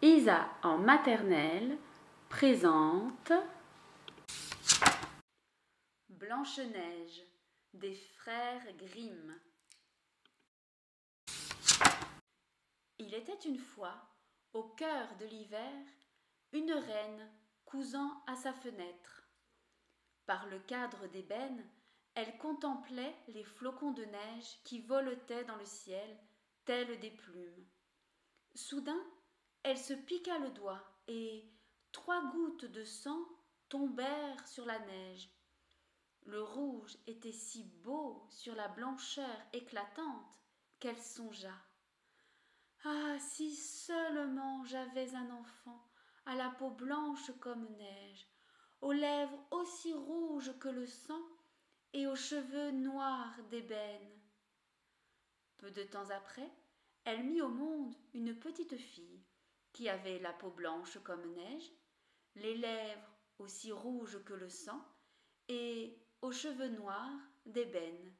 Isa en maternelle présente Blanche-Neige des frères Grimm. Il était une fois, au cœur de l'hiver, une reine cousant à sa fenêtre. Par le cadre d'ébène, elle contemplait les flocons de neige qui voletaient dans le ciel, tels des plumes. Soudain, elle se piqua le doigt, et trois gouttes de sang tombèrent sur la neige. Le rouge était si beau sur la blancheur éclatante qu'elle songea. Ah. Si seulement j'avais un enfant, à la peau blanche comme neige, aux lèvres aussi rouges que le sang, et aux cheveux noirs d'ébène. Peu de temps après, elle mit au monde une petite fille, qui avait la peau blanche comme neige, les lèvres aussi rouges que le sang, et aux cheveux noirs d'ébène.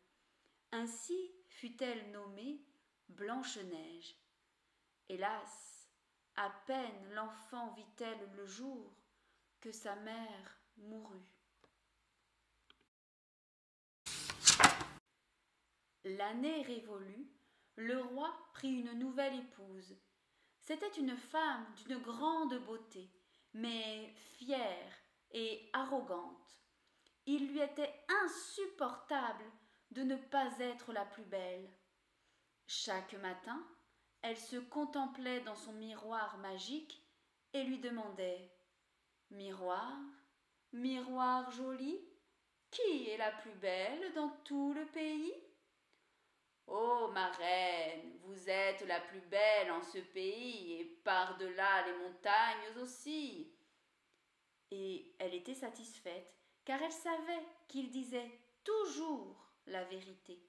Ainsi fut-elle nommée Blanche-Neige. Hélas, à peine l'enfant vit-elle le jour que sa mère mourut. L'année révolue, le roi prit une nouvelle épouse, c'était une femme d'une grande beauté, mais fière et arrogante. Il lui était insupportable de ne pas être la plus belle. Chaque matin, elle se contemplait dans son miroir magique et lui demandait Miroir, miroir joli, qui est la plus belle dans tout le pays? Oh, ma reine, vous êtes la plus belle en ce pays, et par-delà les montagnes aussi. Et elle était satisfaite, car elle savait qu'il disait toujours la vérité.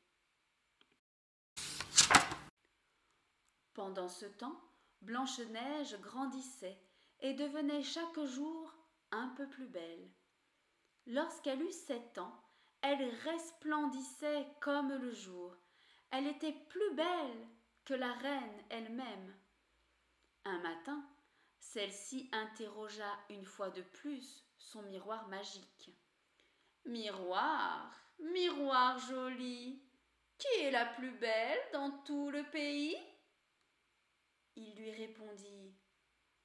Pendant ce temps, Blanche-Neige grandissait et devenait chaque jour un peu plus belle. Lorsqu'elle eut sept ans, elle resplendissait comme le jour, elle était plus belle que la reine elle-même. Un matin, celle-ci interrogea une fois de plus son miroir magique. Miroir, miroir joli, qui est la plus belle dans tout le pays? Il lui répondit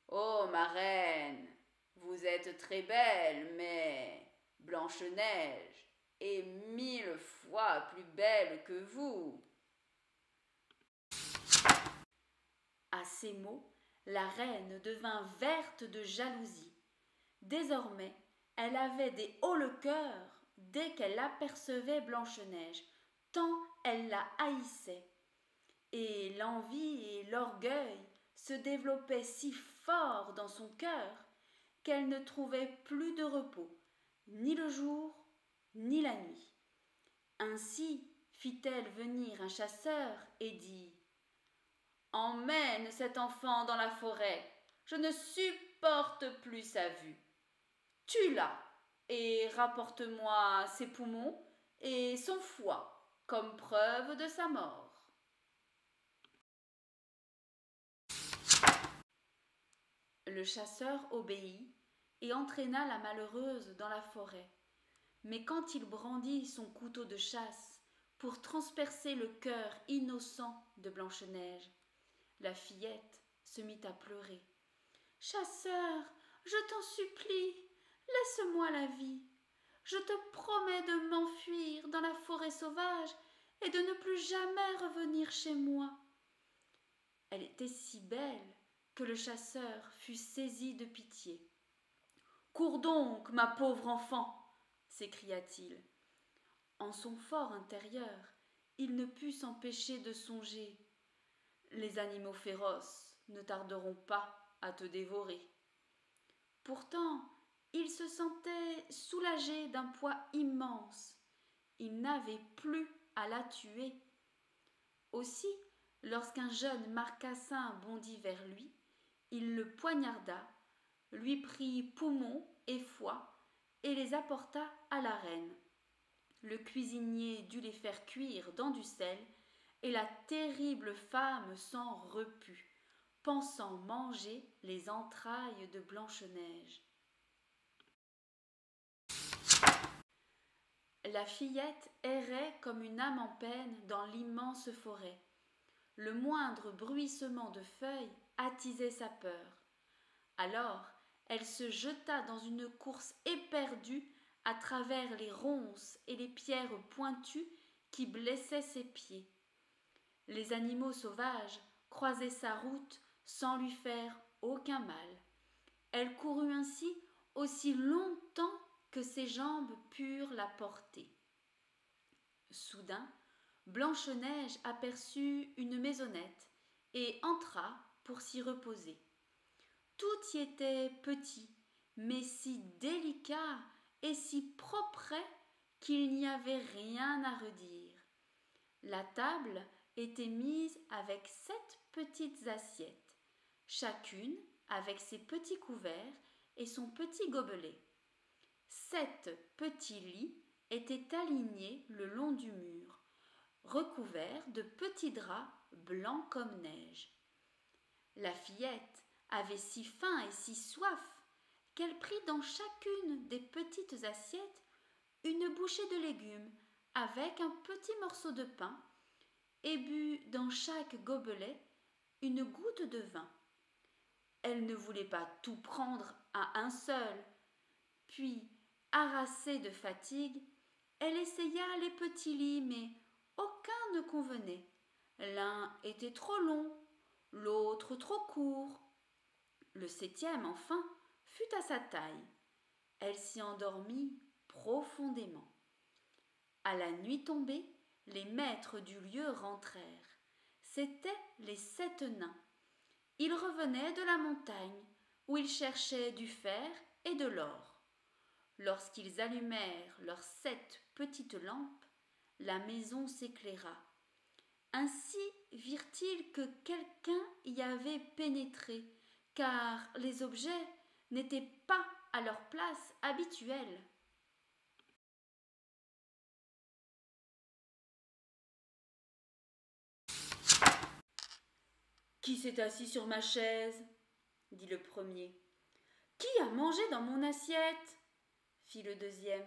Oh, ma reine, vous êtes très belle, mais Blanche-Neige est mille fois plus belle que vous. À ces mots, la reine devint verte de jalousie. Désormais, elle avait des hauts le cœur dès qu'elle apercevait Blanche-Neige, tant elle la haïssait. Et l'envie et l'orgueil se développaient si fort dans son cœur qu'elle ne trouvait plus de repos, ni le jour, ni la nuit. Ainsi fit-elle venir un chasseur et dit Emmène cet enfant dans la forêt. Je ne supporte plus sa vue. Tue-la et rapporte-moi ses poumons et son foie comme preuve de sa mort. Le chasseur obéit et entraîna la malheureuse dans la forêt. Mais quand il brandit son couteau de chasse pour transpercer le cœur innocent de Blanche-Neige, la fillette se mit à pleurer. Chasseur, je t'en supplie, laisse-moi la vie. Je te promets de m'enfuir dans la forêt sauvage et de ne plus jamais revenir chez moi. Elle était si belle que le chasseur fut saisi de pitié. Cours donc, ma pauvre enfant, s'écria-t-il. En son fort intérieur, il ne put s'empêcher de songer les animaux féroces ne tarderont pas à te dévorer. Pourtant, il se sentait soulagé d'un poids immense. Il n'avait plus à la tuer. Aussi, lorsqu'un jeune marcassin bondit vers lui, il le poignarda, lui prit poumons et foie et les apporta à la reine. Le cuisinier dut les faire cuire dans du sel et la terrible femme s'en reput. pensant manger les entrailles de Blanche-Neige. La fillette errait comme une âme en peine dans l'immense forêt. Le moindre bruissement de feuilles attisait sa peur. Alors elle se jeta dans une course éperdue à travers les ronces et les pierres pointues qui blessaient ses pieds. Les animaux sauvages croisaient sa route sans lui faire aucun mal. Elle courut ainsi aussi longtemps que ses jambes purent la porter. Soudain, Blanche-Neige aperçut une maisonnette et entra pour s'y reposer. Tout y était petit, mais si délicat et si propre qu'il n'y avait rien à redire. La table était mise avec sept petites assiettes, chacune avec ses petits couverts et son petit gobelet. Sept petits lits étaient alignés le long du mur, recouverts de petits draps blancs comme neige. La fillette avait si faim et si soif qu'elle prit dans chacune des petites assiettes une bouchée de légumes avec un petit morceau de pain et but dans chaque gobelet une goutte de vin. Elle ne voulait pas tout prendre à un seul. Puis, harassée de fatigue, elle essaya les petits lits, mais aucun ne convenait. L'un était trop long, l'autre trop court. Le septième, enfin, fut à sa taille. Elle s'y endormit profondément. À la nuit tombée, les maîtres du lieu rentrèrent. C'étaient les sept nains. Ils revenaient de la montagne, où ils cherchaient du fer et de l'or. Lorsqu'ils allumèrent leurs sept petites lampes, la maison s'éclaira. Ainsi virent-ils que quelqu'un y avait pénétré, car les objets n'étaient pas à leur place habituelle. Qui s'est assis sur ma chaise? dit le premier. Qui a mangé dans mon assiette? fit le deuxième.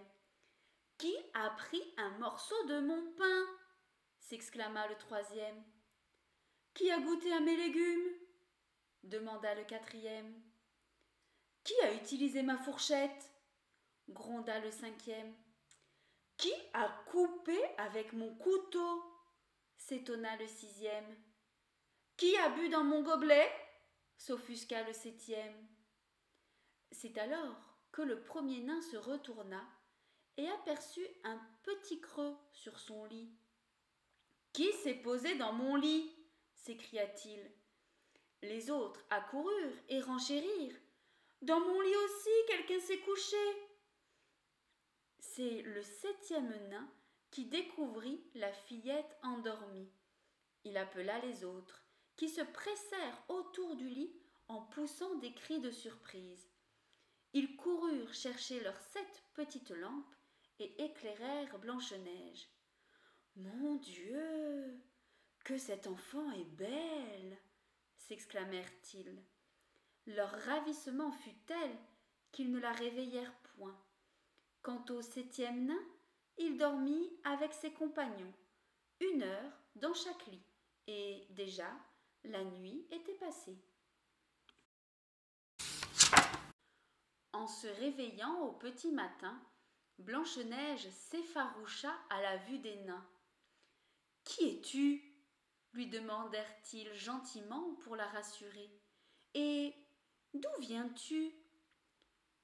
Qui a pris un morceau de mon pain? s'exclama le troisième. Qui a goûté à mes légumes? demanda le quatrième. Qui a utilisé ma fourchette? gronda le cinquième. Qui a coupé avec mon couteau? s'étonna le sixième. Qui a bu dans mon gobelet? S'offusqua le septième. C'est alors que le premier nain se retourna et aperçut un petit creux sur son lit. Qui s'est posé dans mon lit? s'écria-t-il. Les autres accoururent et renchérirent. Dans mon lit aussi, quelqu'un s'est couché. C'est le septième nain qui découvrit la fillette endormie. Il appela les autres, qui se pressèrent autour du lit en poussant des cris de surprise. Ils coururent chercher leurs sept petites lampes et éclairèrent Blanche-Neige. Mon Dieu. Que cet enfant est belle. s'exclamèrent-ils. Leur ravissement fut tel qu'ils ne la réveillèrent point. Quant au septième nain, il dormit avec ses compagnons, une heure dans chaque lit, et déjà la nuit était passée. En se réveillant au petit matin, Blanche-Neige s'effaroucha à la vue des nains. Qui es-tu? lui demandèrent-ils gentiment pour la rassurer. Et D'où viens-tu?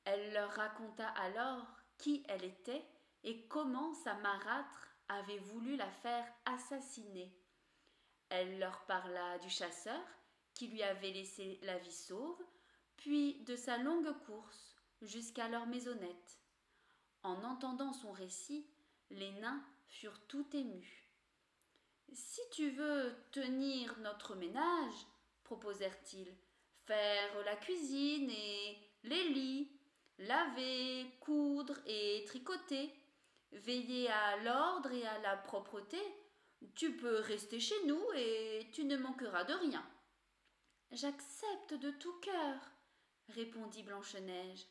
Elle leur raconta alors qui elle était et comment sa marâtre avait voulu la faire assassiner. Elle leur parla du chasseur qui lui avait laissé la vie sauve, puis de sa longue course jusqu'à leur maisonnette. En entendant son récit, les nains furent tout émus. Si tu veux tenir notre ménage, proposèrent-ils, faire la cuisine et les lits, laver, coudre et tricoter, veiller à l'ordre et à la propreté, tu peux rester chez nous et tu ne manqueras de rien. J'accepte de tout cœur, répondit Blanche-Neige.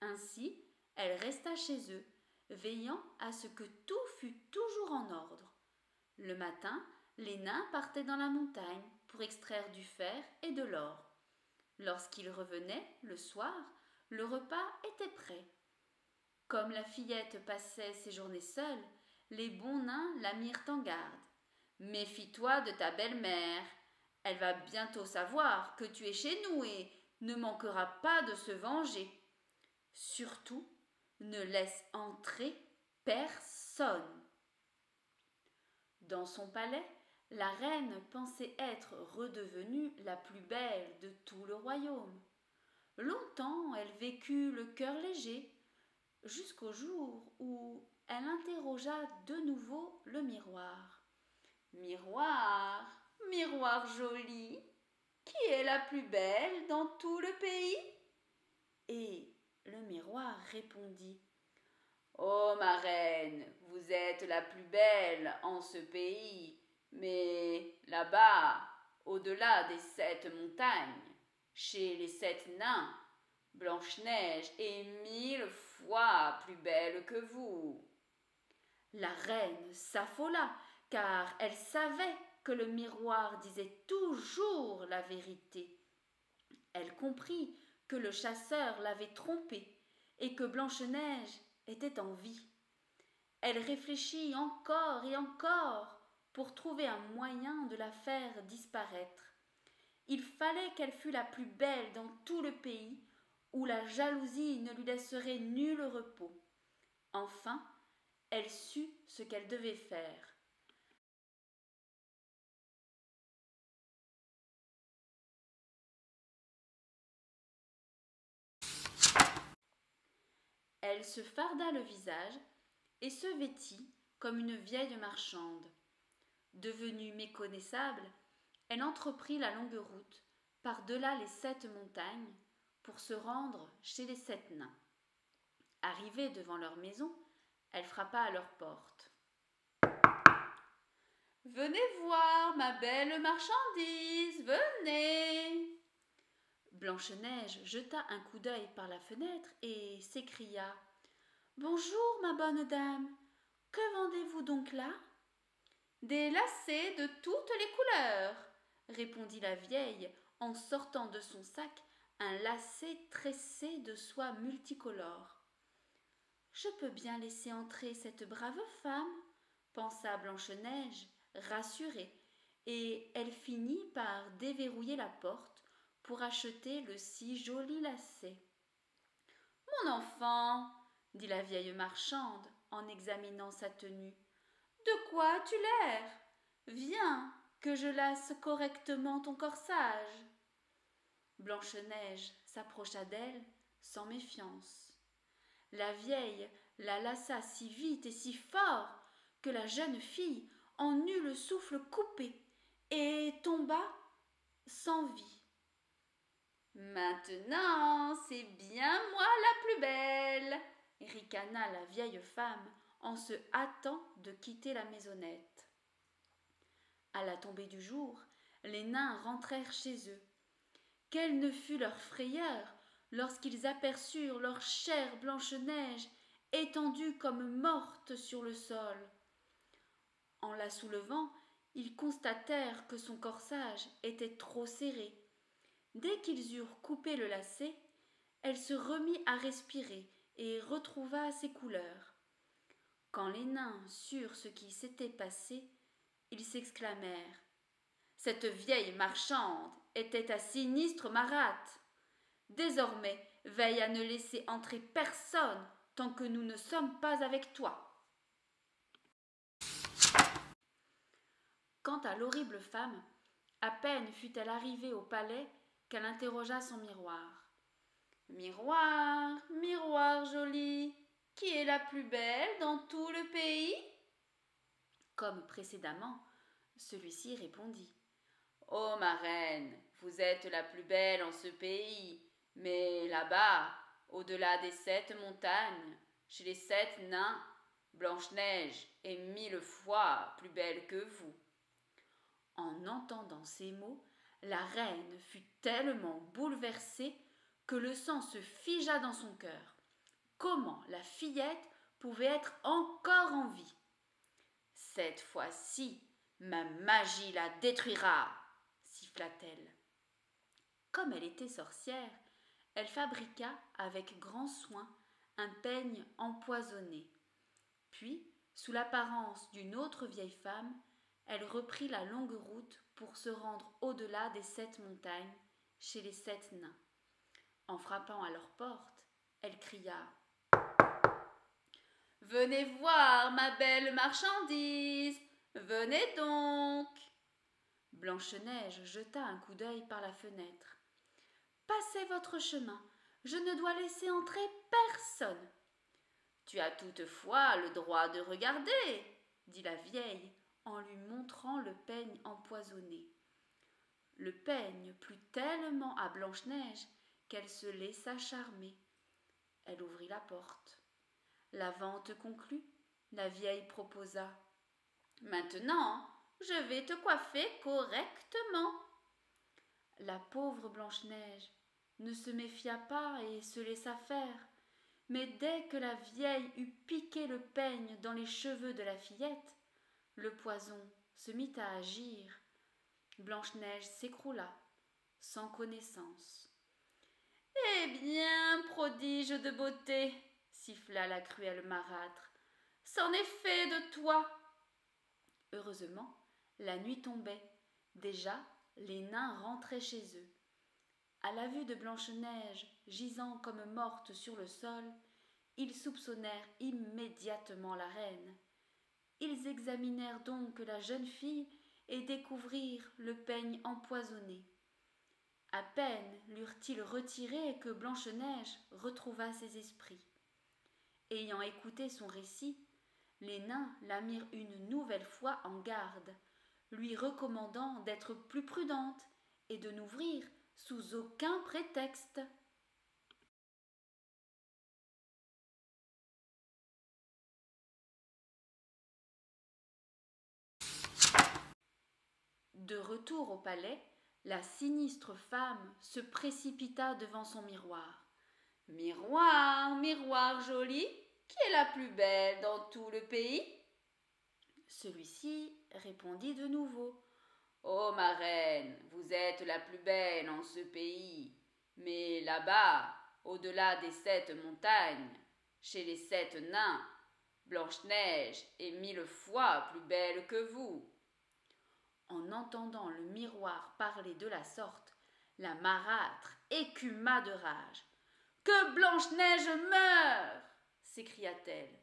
Ainsi, elle resta chez eux, veillant à ce que tout fût toujours en ordre. Le matin, les nains partaient dans la montagne pour extraire du fer et de l'or. Lorsqu'ils revenaient, le soir, le repas était prêt. Comme la fillette passait ses journées seule, les bons nains la mirent en garde. Méfie-toi de ta belle-mère. Elle va bientôt savoir que tu es chez nous et ne manquera pas de se venger. Surtout, ne laisse entrer personne. Dans son palais, la reine pensait être redevenue la plus belle de tout le royaume. Longtemps elle vécut le cœur léger, jusqu'au jour où elle interrogea de nouveau le miroir. Miroir, miroir joli, qui est la plus belle dans tout le pays? Et le miroir répondit Oh ma reine, vous êtes la plus belle en ce pays, mais là-bas, au-delà des sept montagnes, chez les sept nains, Blanche-Neige est mille fois plus belle que vous. La reine s'affola, car elle savait que le miroir disait toujours la vérité. Elle comprit que le chasseur l'avait trompée et que Blanche-Neige était en vie. Elle réfléchit encore et encore pour trouver un moyen de la faire disparaître. Il fallait qu'elle fût la plus belle dans tout le pays, où la jalousie ne lui laisserait nul repos. Enfin, elle sut ce qu'elle devait faire. Elle se farda le visage et se vêtit comme une vieille marchande. Devenue méconnaissable, elle entreprit la longue route par-delà les sept montagnes pour se rendre chez les sept nains. Arrivée devant leur maison, elle frappa à leur porte. Venez voir ma belle marchandise, venez. Blanche-Neige jeta un coup d'œil par la fenêtre et s'écria. Bonjour, ma bonne dame. Que vendez-vous donc là? Des lacets de toutes les couleurs, répondit la vieille en sortant de son sac un lacet tressé de soie multicolore. Je peux bien laisser entrer cette brave femme, pensa Blanche-Neige, rassurée, et elle finit par déverrouiller la porte pour acheter le si joli lacet. Mon enfant, dit la vieille marchande en examinant sa tenue, de quoi as-tu l'air? Viens, que je lasse correctement ton corsage. Blanche-Neige s'approcha d'elle sans méfiance. La vieille la lassa si vite et si fort que la jeune fille en eut le souffle coupé et tomba sans vie. Maintenant, c'est bien moi la plus belle, ricana la vieille femme en se hâtant de quitter la maisonnette. À la tombée du jour, les nains rentrèrent chez eux. Quelle ne fut leur frayeur lorsqu'ils aperçurent leur chère Blanche-Neige étendue comme morte sur le sol. En la soulevant, ils constatèrent que son corsage était trop serré. Dès qu'ils eurent coupé le lacet, elle se remit à respirer et retrouva ses couleurs. Quand les nains surent ce qui s'était passé, ils s'exclamèrent. Cette vieille marchande était à sinistre marâtre. Désormais, veille à ne laisser entrer personne tant que nous ne sommes pas avec toi. Quant à l'horrible femme, à peine fut-elle arrivée au palais qu'elle interrogea son miroir. Miroir, miroir joli, qui est la plus belle dans tout le pays? Comme précédemment, celui-ci répondit. Oh ma reine, vous êtes la plus belle en ce pays, mais là-bas, au-delà des sept montagnes, chez les sept nains, Blanche-Neige est mille fois plus belle que vous. En entendant ces mots, La reine fut tellement bouleversée que le sang se figea dans son cœur. Comment la fillette pouvait être encore en vie? Cette fois-ci, ma magie la détruira, siffla-t-elle. Comme elle était sorcière, elle fabriqua avec grand soin un peigne empoisonné. Puis, sous l'apparence d'une autre vieille femme, elle reprit la longue route pour se rendre au-delà des sept montagnes, chez les sept nains. En frappant à leur porte, elle cria Venez voir ma belle marchandise. Venez donc. Blanche-Neige jeta un coup d'œil par la fenêtre. Passez votre chemin. Je ne dois laisser entrer personne. Tu as toutefois le droit de regarder, dit la vieille en lui montrant le peigne empoisonné. Le peigne plut tellement à Blanche-Neige qu'elle se laissa charmer. Elle ouvrit la porte. La vente conclue, la vieille proposa. Maintenant, je vais te coiffer correctement. La pauvre Blanche-Neige ne se méfia pas et se laissa faire. Mais dès que la vieille eut piqué le peigne dans les cheveux de la fillette, le poison se mit à agir. Blanche-Neige s'écroula, sans connaissance. Eh bien, prodige de beauté, siffla la cruelle marâtre, c'en est fait de toi. Heureusement, la nuit tombait. Déjà, les nains rentraient chez eux. À la vue de Blanche-Neige gisant comme morte sur le sol, ils soupçonnèrent immédiatement la reine. Ils examinèrent donc la jeune fille et découvrirent le peigne empoisonné. À peine l'eurent-ils retiré que Blanche-Neige retrouva ses esprits. Ayant écouté son récit, les nains la mirent une nouvelle fois en garde, lui recommandant d'être plus prudente et de n'ouvrir sous aucun prétexte. De retour au palais, la sinistre femme se précipita devant son miroir. Miroir, miroir joli, qui est la plus belle dans tout le pays? Celui-ci répondit de nouveau. Oh, ma reine, vous êtes la plus belle en ce pays. Mais là-bas, au-delà des sept montagnes, chez les sept nains, Blanche-Neige est mille fois plus belle que vous. En entendant le miroir parler de la sorte, la marâtre écuma de rage. Que Blanche-Neige meure s'écria-t-elle.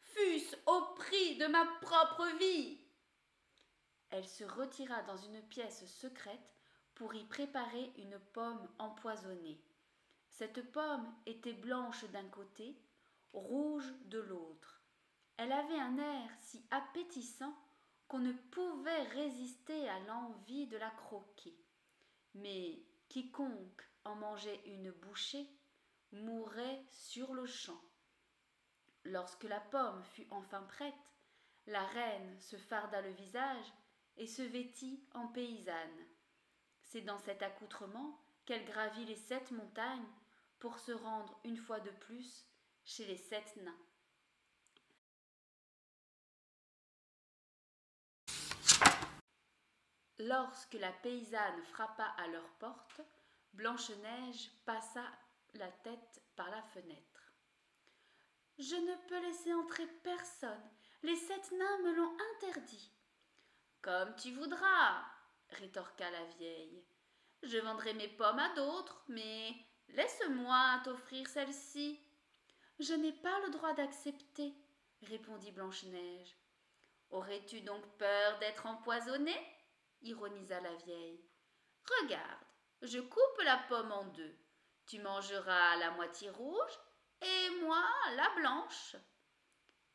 Fût-ce au prix de ma propre vie Elle se retira dans une pièce secrète pour y préparer une pomme empoisonnée. Cette pomme était blanche d'un côté, rouge de l'autre. Elle avait un air si appétissant qu'on ne pouvait résister à l'envie de la croquer. Mais quiconque en mangeait une bouchée mourait sur le champ. Lorsque la pomme fut enfin prête, la reine se farda le visage et se vêtit en paysanne. C'est dans cet accoutrement qu'elle gravit les sept montagnes pour se rendre une fois de plus chez les sept nains. Lorsque la paysanne frappa à leur porte, Blanche-Neige passa la tête par la fenêtre. Je ne peux laisser entrer personne. Les sept nains me l'ont interdit. Comme tu voudras, rétorqua la vieille. Je vendrai mes pommes à d'autres, mais laisse-moi t'offrir celle-ci. Je n'ai pas le droit d'accepter, répondit Blanche-Neige. Aurais-tu donc peur d'être empoisonnée? ironisa la vieille. Regarde, je coupe la pomme en deux. Tu mangeras la moitié rouge et moi la blanche.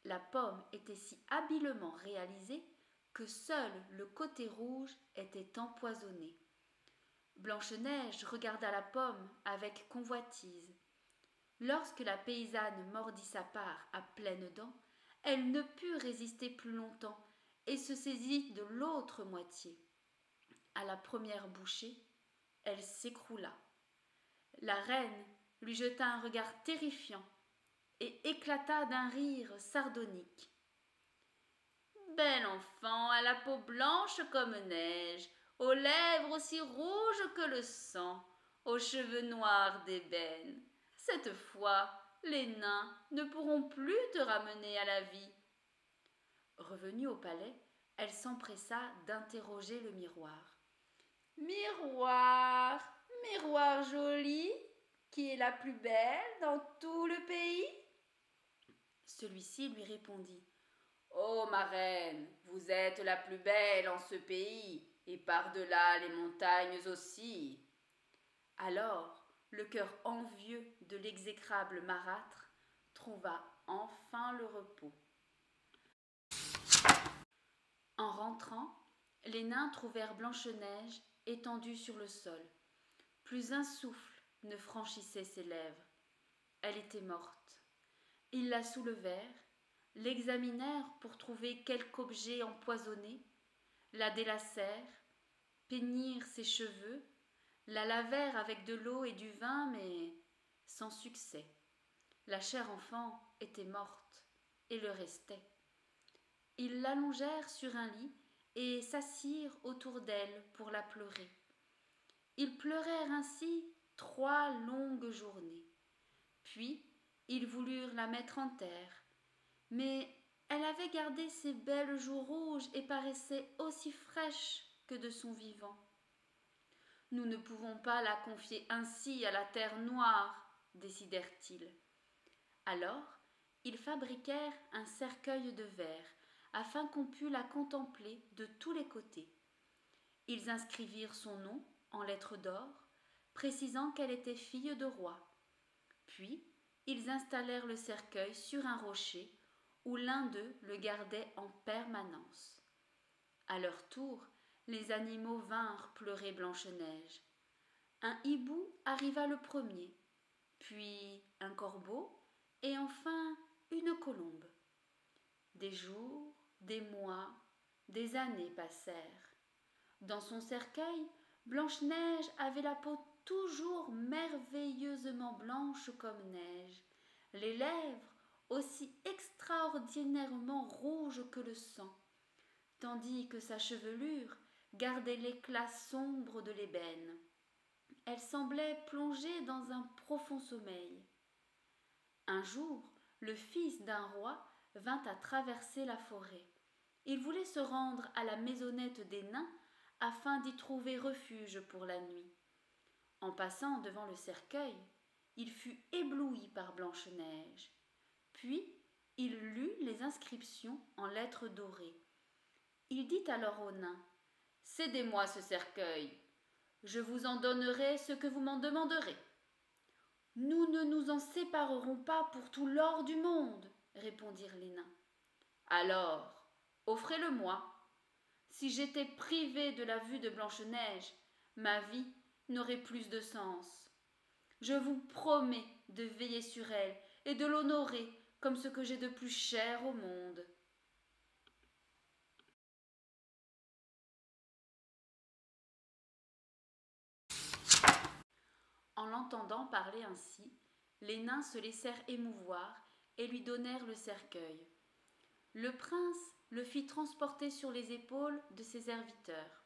La pomme était si habilement réalisée que seul le côté rouge était empoisonné. Blanche-Neige regarda la pomme avec convoitise. Lorsque la paysanne mordit sa part à pleines dents, elle ne put résister plus longtemps et se saisit de l'autre moitié. à la première bouchée, elle s'écroula. La reine lui jeta un regard terrifiant et éclata d'un rire sardonique. Bel enfant, à la peau blanche comme neige, aux lèvres aussi rouges que le sang, aux cheveux noirs d'ébène. Cette fois, les nains ne pourront plus te ramener à la vie. Revenue au palais, elle s'empressa d'interroger le miroir. Miroir, miroir joli, qui est la plus belle dans tout le pays? Celui-ci lui répondit. Oh, ma reine, vous êtes la plus belle en ce pays, et par-delà les montagnes aussi. Alors, le cœur envieux de l'exécrable marâtre trouva enfin le repos. En rentrant, les nains trouvèrent Blanche-Neige étendue sur le sol. Plus un souffle ne franchissait ses lèvres. Elle était morte. Ils la soulevèrent, l'examinèrent pour trouver quelque objet empoisonné, la délacèrent, peignirent ses cheveux, la lavèrent avec de l'eau et du vin, mais sans succès. La chère enfant était morte et le restait. Ils l'allongèrent sur un lit et s'assirent autour d'elle pour la pleurer. Ils pleurèrent ainsi trois longues journées. Puis ils voulurent la mettre en terre, mais elle avait gardé ses belles joues rouges et paraissait aussi fraîche que de son vivant. Nous ne pouvons pas la confier ainsi à la terre noire, décidèrent-ils. Alors, ils fabriquèrent un cercueil de verre, afin qu'on pût la contempler de tous les côtés. Ils inscrivirent son nom en lettres d'or, précisant qu'elle était fille de roi. Puis, ils installèrent le cercueil sur un rocher où l'un d'eux le gardait en permanence. À leur tour, les animaux vinrent pleurer Blanche-Neige. Un hibou arriva le premier, puis un corbeau, et enfin une colombe. Des jours, des mois, des années passèrent. Dans son cercueil, Blanche-Neige avait la peau toujours merveilleusement blanche comme neige, les lèvres aussi extraordinairement rouges que le sang, tandis que sa chevelure gardait l'éclat sombre de l'ébène. Elle semblait plongée dans un profond sommeil. Un jour, le fils d'un roi vint à traverser la forêt. Il voulait se rendre à la maisonnette des nains afin d'y trouver refuge pour la nuit. En passant devant le cercueil, il fut ébloui par Blanche-Neige. Puis il lut les inscriptions en lettres dorées. Il dit alors aux nains Cédez-moi ce cercueil. Je vous en donnerai ce que vous m'en demanderez. Nous ne nous en séparerons pas pour tout l'or du monde, répondirent les nains. Alors, offrez-le-moi. Si j'étais privé de la vue de Blanche-Neige, ma vie n'aurait plus de sens. Je vous promets de veiller sur elle et de l'honorer comme ce que j'ai de plus cher au monde. En l'entendant parler ainsi, les nains se laissèrent émouvoir et lui donnèrent le cercueil. Le prince le fit transporter sur les épaules de ses serviteurs.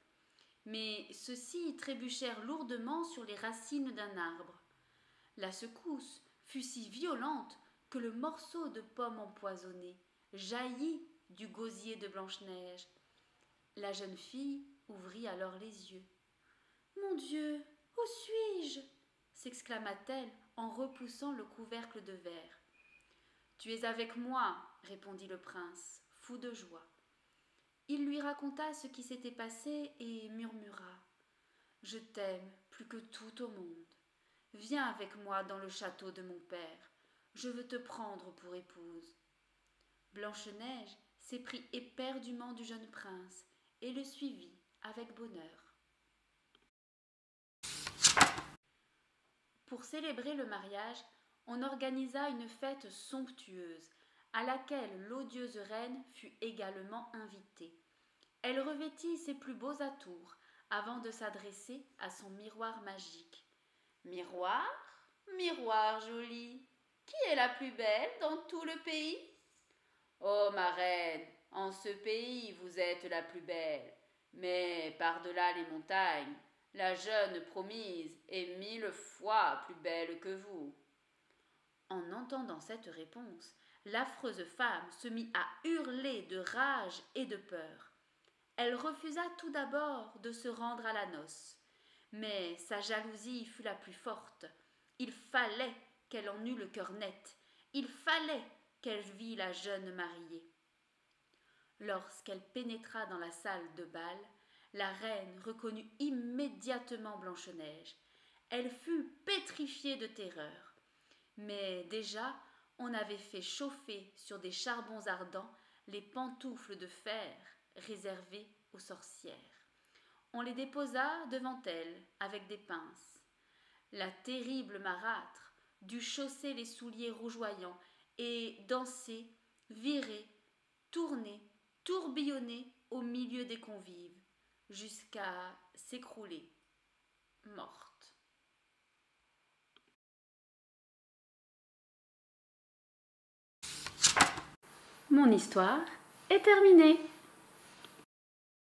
Mais ceux-ci trébuchèrent lourdement sur les racines d'un arbre. La secousse fut si violente que le morceau de pomme empoisonnée jaillit du gosier de Blanche-Neige. La jeune fille ouvrit alors les yeux. Mon Dieu, où suis-je? s'exclama-t-elle en repoussant le couvercle de verre. Tu es avec moi, répondit le prince, fou de joie. Il lui raconta ce qui s'était passé et murmura. Je t'aime plus que tout au monde. Viens avec moi dans le château de mon père. Je veux te prendre pour épouse. Blanche-Neige s'éprit éperdument du jeune prince et le suivit avec bonheur. Pour célébrer le mariage, on organisa une fête somptueuse, à laquelle l'odieuse reine fut également invitée. Elle revêtit ses plus beaux atours, avant de s'adresser à son miroir magique. Miroir, miroir joli, qui est la plus belle dans tout le pays? Oh, ma reine, en ce pays vous êtes la plus belle, mais par-delà les montagnes, la jeune promise est mille fois plus belle que vous. En entendant cette réponse, l'affreuse femme se mit à hurler de rage et de peur. Elle refusa tout d'abord de se rendre à la noce, mais sa jalousie fut la plus forte. Il fallait qu'elle en eût le cœur net, il fallait qu'elle vît la jeune mariée. Lorsqu'elle pénétra dans la salle de bal, la reine reconnut immédiatement Blanche-Neige. Elle fut pétrifiée de terreur. Mais déjà on avait fait chauffer sur des charbons ardents les pantoufles de fer réservées aux sorcières. On les déposa devant elle avec des pinces. La terrible marâtre dut chausser les souliers rougeoyants et danser, virer, tourner, tourbillonner au milieu des convives, jusqu'à s'écrouler, morte. Mon histoire est terminée.